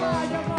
fire.